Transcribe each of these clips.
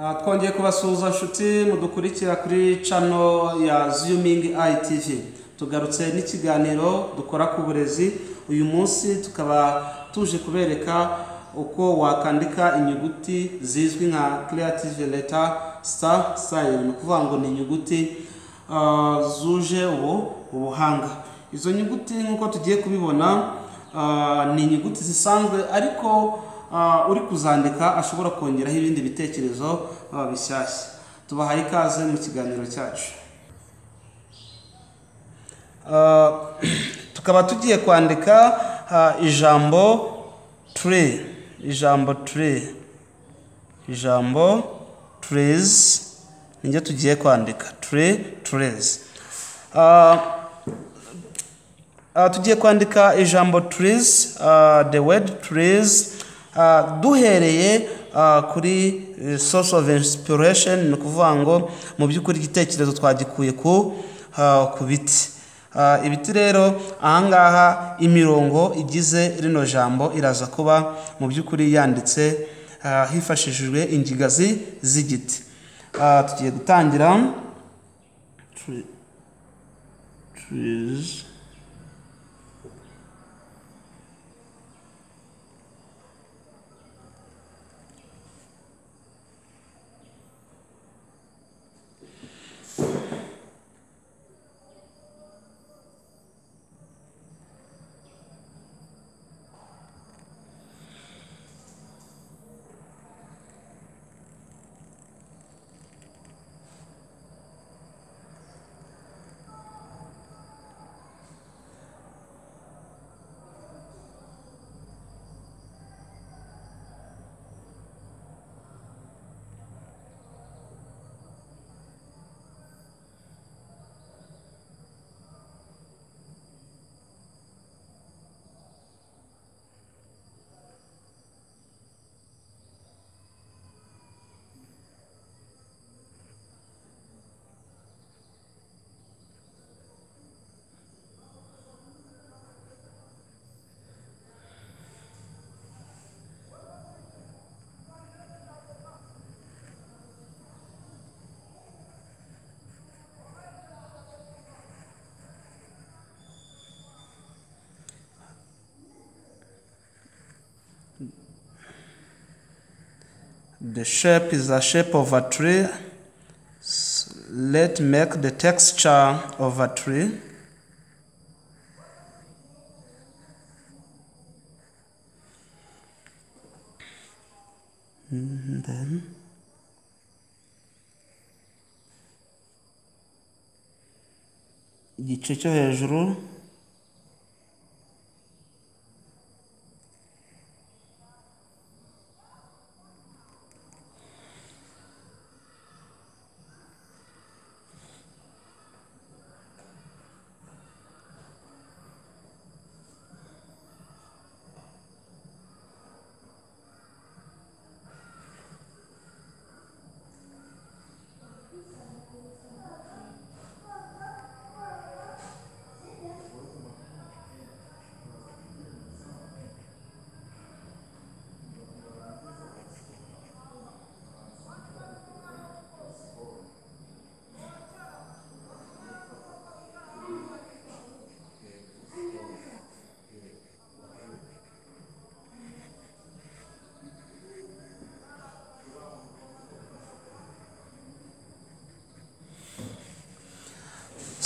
Ah, twongeye kubasuhuza nshuti mudukurikira kuri cano ya Zooming ITV tugarutse n'ikiganiro dukora ku burezi. Uyu munsi tukaba tuje kubereka uko wakandika inyuguti zizwi nka creative letter star sign. Ni ukuvuga ngo ni inyuguti ah, zuje ubu ubuhanga. Izo nyuguti nk'uko tugiye kubibona ah, ni inyuguti zisanzwe ariko uri kuzandika ashobora kongeraho ibindi bitekerezo bishyashya. Tubahaye ikaze mu kiganiro cyacu. Ah, tukaba tugiye kwandika ijambo tree ijambo tree ijambo trees niryo tugiye kwandika tree trees Ah, Ah, tugiye kwandika ijambo uh, the word uh, duhereye uh, kuri eh, source of inspiration ni ukuvuga ngo mu by'ukuri igitekerezo twagikuye ku ku biti. Ibiti rero ahangaha imirongo igize rino jambo iraza kuba mu by'ukuri yanditse hifashishijwe ingigazi z'igiti. Tugiye gutangira. Tree- trees. The shape is the shape of a tree. S- Let make the texture of a tree. And then igice cyo hejuru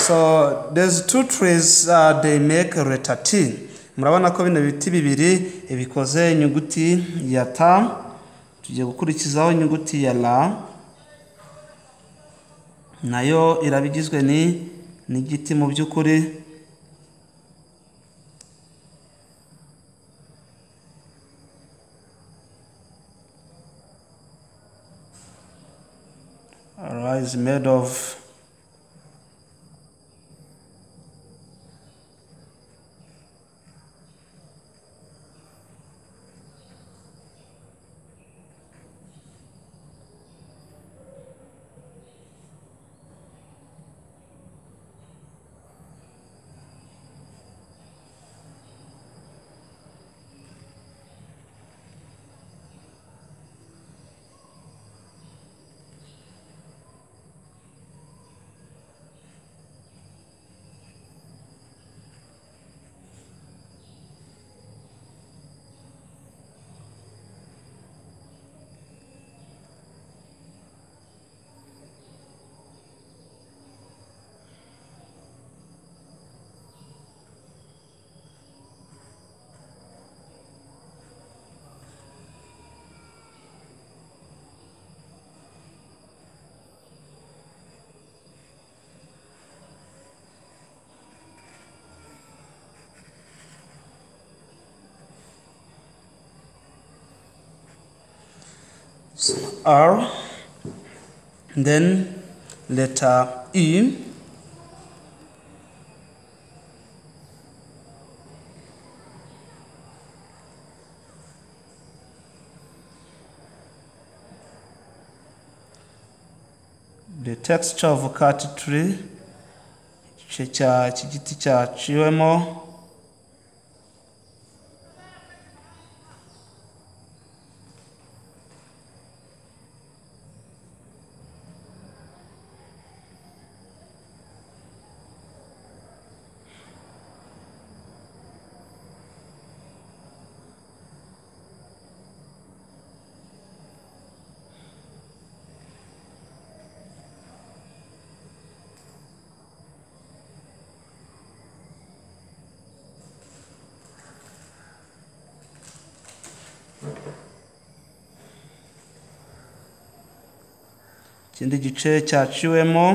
So there's two trees uh, they make a T. Murabona ko bino biti bibiri bikoze inyuguti ya ta tugiye gukurikizaho inyuguti ya la na yo iraba igizwe ni n'igiti mu by'ukuri. Is made of So R, then letter E, the texture of cat tree cy'igiti cyaciwemo ikindi gice cyaciwemo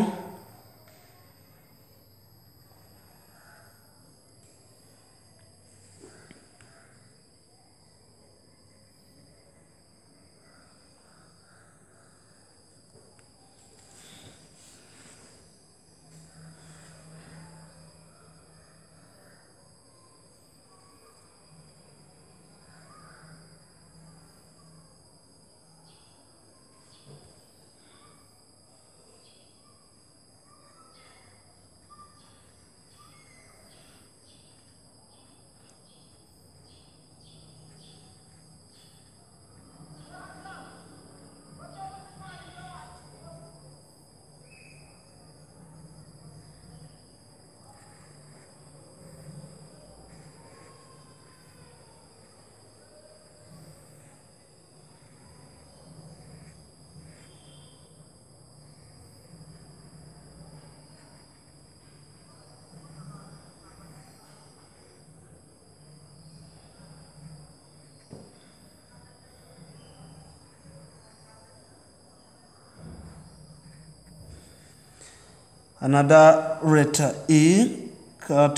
another letter E,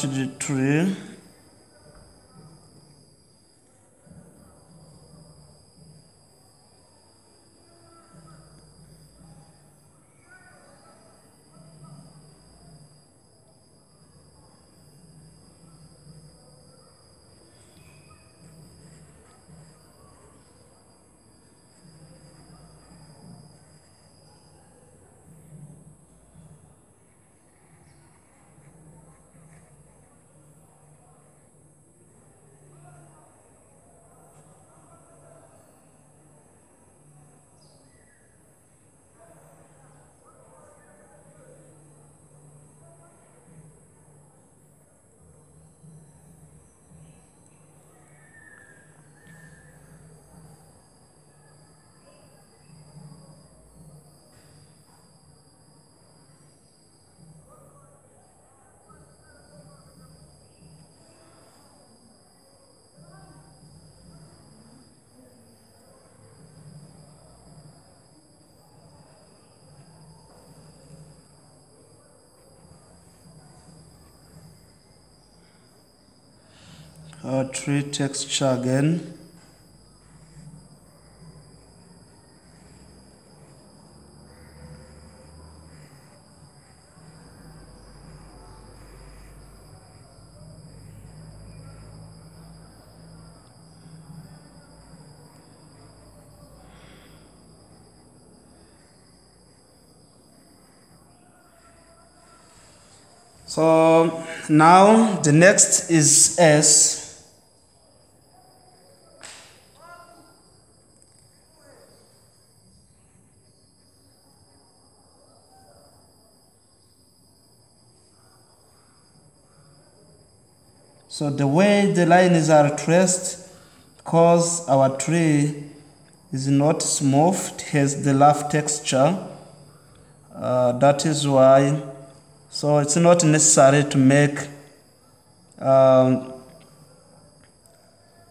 the tree. Uh, Our tree texture again. So now the next is S. So the way the lines are traced, because our tree is not smooth, it has the rough texture. Uh, that is why so it's not necessary to make um,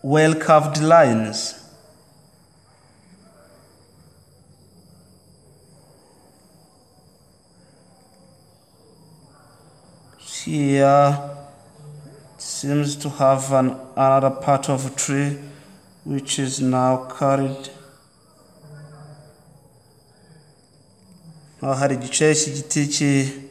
well curved lines. Here seems to have an, another part of a tree which is now carried. Aho hari igice cy'igiti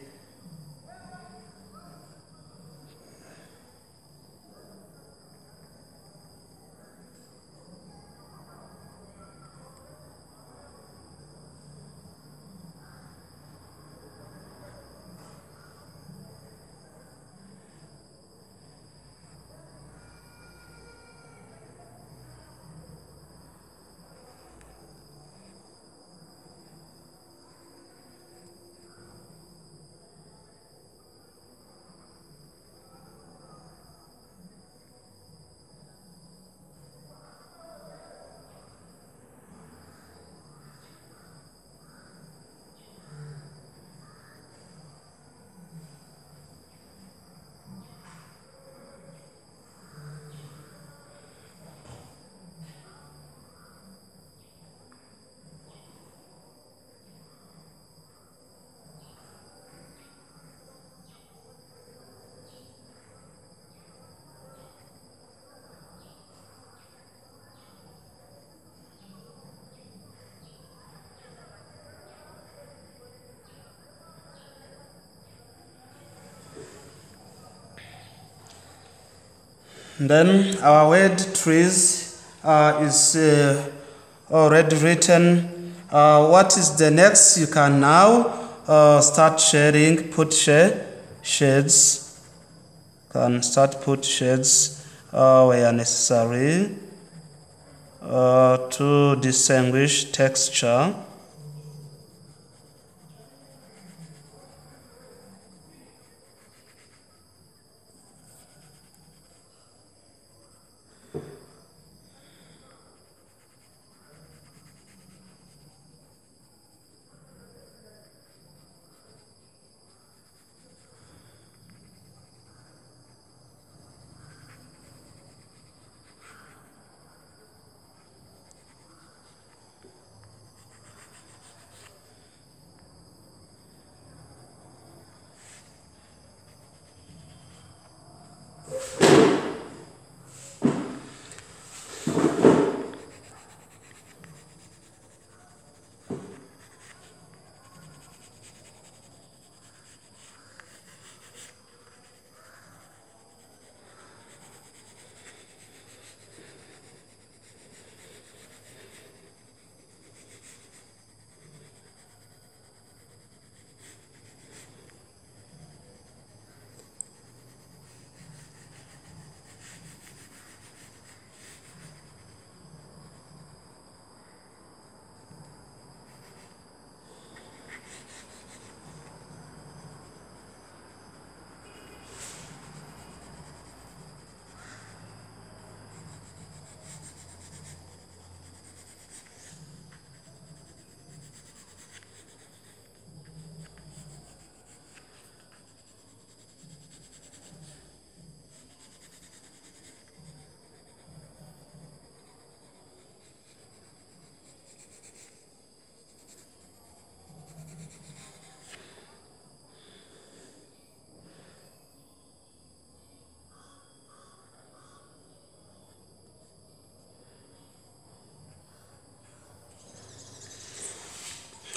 Then our word trees uh, is uh, already written. Uh, what is the next? You can now uh, start sharing, put share, shades. Can start put shades uh, where necessary uh, to distinguish texture.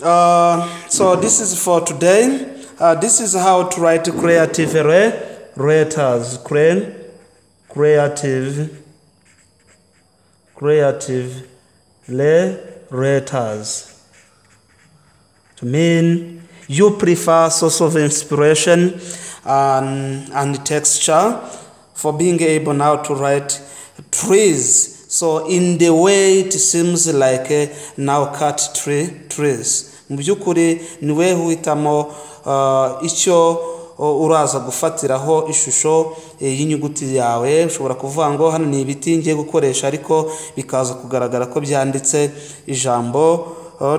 Uh, so this is for today. Uh, this is how to write creative re- letters. Cre- creative, creative le- letters. To mean you prefer source of inspiration and, and texture for being able now to write trees. So in the way it seems like uh, now cut tree, trees. Mu by'ukuri ni we uhitamo uh, icyo uh, uraza gufatiraho ishusho eh, y'inyuguti yawe. Ushobora kuvuga ngo hano ni ibiti ngiye gukoresha ariko bikaza kugaragara ko byanditse ijambo uh,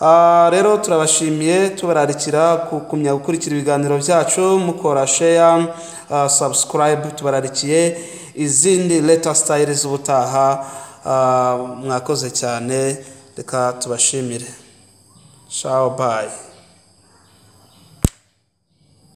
Ah, rero turabashimiye tubararikira kumenya gukurikira ibiganiro byacu. Mukora uh, subscribe tubararikiye izindi leta style z'ubutaha ah, mwakoze cyane. reka tubashimire. Shawo bayi